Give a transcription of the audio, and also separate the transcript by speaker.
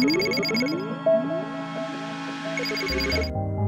Speaker 1: Thank you.